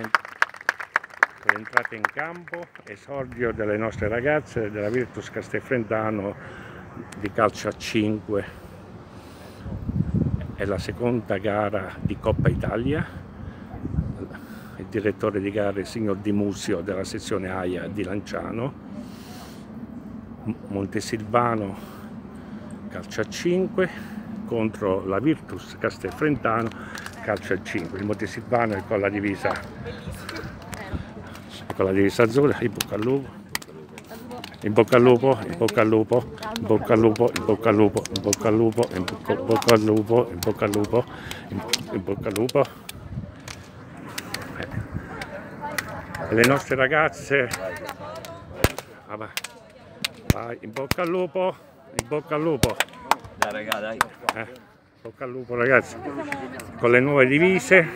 l'entrata in campo, esordio delle nostre ragazze della Virtus Castelfrentano di calcio a 5. È la seconda gara di Coppa Italia. Il direttore di gara è il signor Di Musio della sezione AIA di Lanciano. Montesilvano calcio a 5 contro la Virtus Castelfrentano calcio al 5 il Montesilvano è con la divisa con la divisa azzurra in bocca al lupo in bocca al lupo, in bocca al lupo, in bocca al lupo, in bocca al lupo, in bocca al lupo, in bocca al lupo, in bocca al lupo, in bocca al lupo. Le nostre ragazze, vai, in bocca al lupo, in bocca al lupo. Dai raga, dai. Bocca al lupo ragazzi, con le nuove divise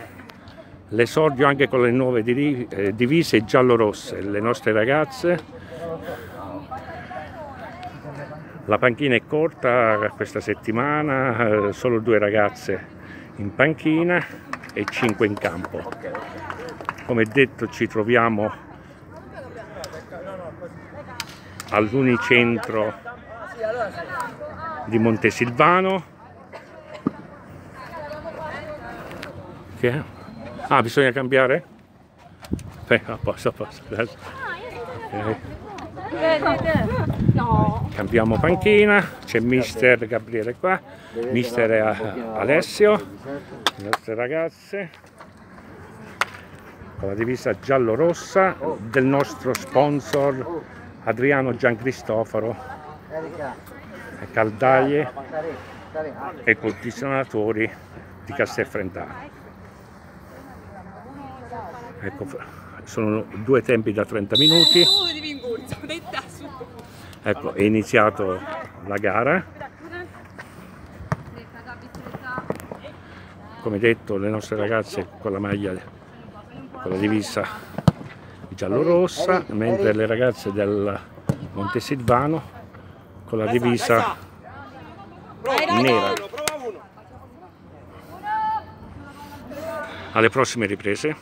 l'esordio anche con le nuove eh, divise giallo-rosse, le nostre ragazze. La panchina è corta questa settimana, eh, solo due ragazze in panchina e cinque in campo. Come detto ci troviamo all'unicentro di Montesilvano. Che è? Ah, bisogna cambiare? Beh, a posto, a posto. No. Cambiamo panchina, c'è mister Gabriele qua, mister Alessio, le nostre ragazze, con la divisa giallo-rossa del nostro sponsor Adriano Giancristoforo, caldaie e condizionatori di Castelfrentano. Ecco, sono due tempi da 30 minuti. Ecco, è iniziato la gara. Come detto, le nostre ragazze con la maglia, con la divisa giallo-rossa, mentre le ragazze del Montesilvano con la divisa nera. Alle prossime riprese.